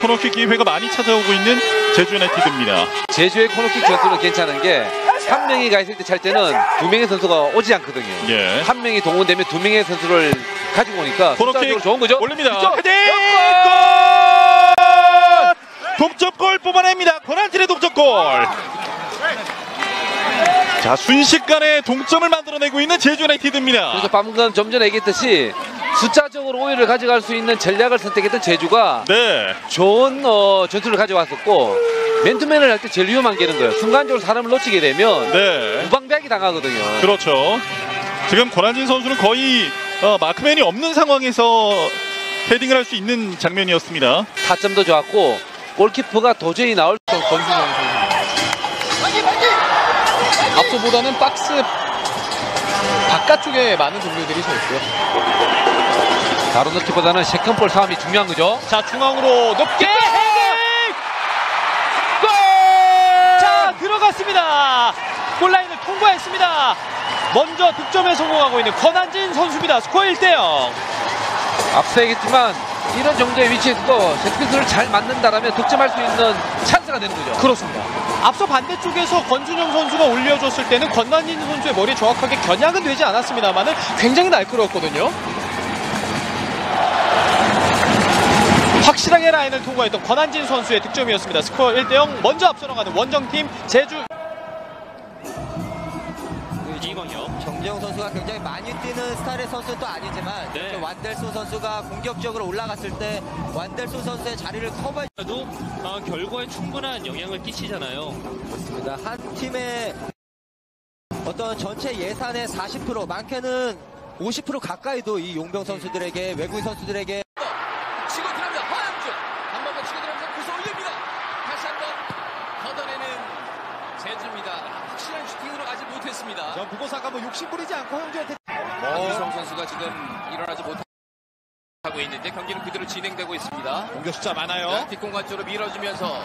코너킥 기회가 많이 찾아오고 있는 제주 유나이티드입니다. 제주의 코너킥 전술은 괜찮은 게 한 명이 가 있을 때 찰 때는 두 명의 선수가 오지 않거든요. 예. 한 명이 동원되면 두 명의 선수를 가지고 오니까 코너킥 좋은 거죠. 올립니다. 헤딩! 골! 동점골 뽑아냅니다. 권한진의 동점골. 자 순식간에 동점을 만들어내고 있는 제주 유나이티드입니다. 그래서 방금 좀 전에 얘기했듯이 숫자적으로 오해를 가져갈 수 있는 전략을 선택했던 제주가 네. 좋은 어, 전술을 가져왔었고 맨투맨을 할 때 제일 위험한 게 있는 거예요. 순간적으로 사람을 놓치게 되면 네. 무방비하게 당하거든요. 그렇죠. 지금 권한진 선수는 거의 어, 마크맨이 없는 상황에서 헤딩을 할 수 있는 장면이었습니다. 타점도 좋았고 골키퍼가 도저히 나올 수 권순영 선수. 앞서보다는 박스 바깥쪽에 많은 동료들이 서 있고요. 바로 넣기보다는 세컨볼 싸움이 중요한 거죠. 자 중앙으로 높게 헤딩! 골! 자 들어갔습니다. 골라인을 통과했습니다. 먼저 득점에 성공하고 있는 권한진 선수입니다. 스코어 1대0. 앞서 얘기했지만 이런 정도의 위치에서도 세트피스를 잘 맞는다라면 득점할 수 있는 찬스가 되는 거죠. 그렇습니다. 앞서 반대쪽에서 권준영 선수가 올려줬을 때는 권난진 선수의 머리에 정확하게 겨냥은 되지 않았습니다만은 굉장히 날카로웠거든요. 확실하게 라인을 통과했던 권한진 선수의 득점이었습니다. 스코어 1대0 먼저 앞서 나가는 원정팀 제주 이광혁 정재영 선수가 굉장히 많이 뛰는 스타일의 선수는 또 아니지만 네. 이렇게 완델소 선수가 공격적으로 올라갔을 때 완델소 선수의 자리를 커버해 도 어, 결과에 충분한 영향을 끼치잖아요. 줍니다. 한 팀의 어떤 전체 예산의 40% 많게는 50% 가까이도 이 용병 선수들에게 외국인 선수들에게 치고 들어갑니다. 허양준 한 번 더 치고 들어가면서 구서 올립니다. 다시 한 번 걷어내는 제주입니다. 확실한 슈팅으로 못했습니다. 자, 부고사가 뭐 욕심 부리지 않고 형제한테 박유성 선수가 지금 일어나지 못하고 있는데 경기는 그대로 진행되고 있습니다. 공격 숫자 많아요. 자, 뒷공간 쪽으로 밀어주면서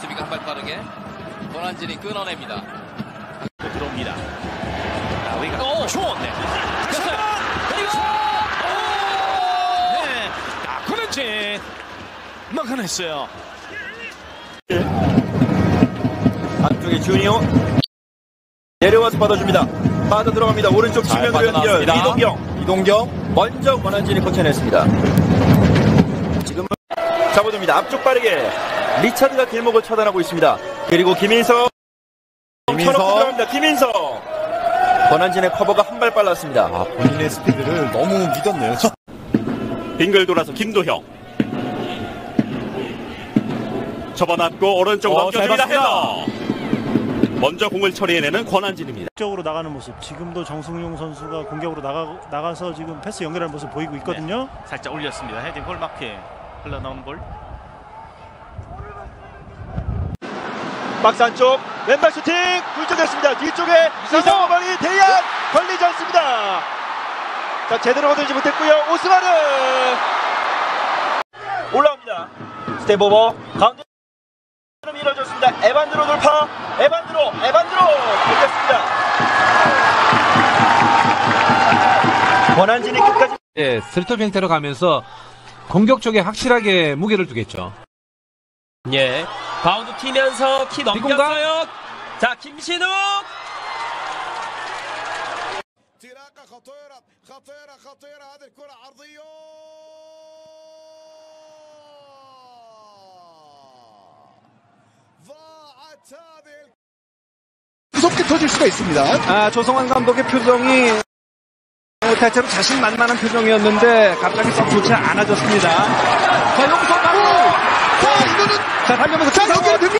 수비가 한 발 빠르게 권한진이 끊어냅니다. 들어옵니다. 오, 좋네. 그리고 네. 아, 권한진 막아냈어요. 안쪽에 주니오 내려와서 받아줍니다. 빠져 들어갑니다. 오른쪽 측면으로 연결 이동경 이동경 먼저 권한진이 커쳐냈습니다. 지금은 잡아줍니다. 앞쪽 빠르게 리차드가 길목을 차단하고 있습니다. 그리고 김인성 김인성. 김인성 권한진의 커버가 한 발 빨랐습니다. 아, 본인의 스피드를 너무 믿었네요. 빙글 돌아서 김도형 접어놨고 오른쪽 넘겨줍니다. 헤더 먼저 공을 처리해내는 권한진입니다. 적으로 나가는 모습. 지금도 정승용 선수가 공격으로 나가 나가서 지금 패스 연결하는 모습 보이고 있거든요. 살짝 올렸습니다. 헤딩 골마크에 흘러나온 볼. 박스 안쪽 왼발 슈팅 굴절됐습니다. 뒤쪽에 이상호 발이 대안 걸리지 않습니다. 자 제대로 거들지 못했고요. 오스마르 올라옵니다. step over 가운데 밀어줬습니다. 에반드로 돌파 에반 드로 에반드로 걸렸습니다. 권한진이 끝까지 예, 스리톱 형태로 가면서 공격 쪽에 확실하게 무게를 두겠죠. 예. 바운드 튀면서 키 뒷공간. 넘겼어요. 자, 김신욱. تراقة خطيرة خطيرة خطيرة هذه الكرة عرضية ضاعت هذه 터질 수가 있습니다. 아, 조성환 감독의 표정이 대체로 자신만만한 표정이었는데 갑자기 썩 좋지 않아졌습니다. 자, 여기서 바로 자, 이거는 자, 달려면서 자, 여기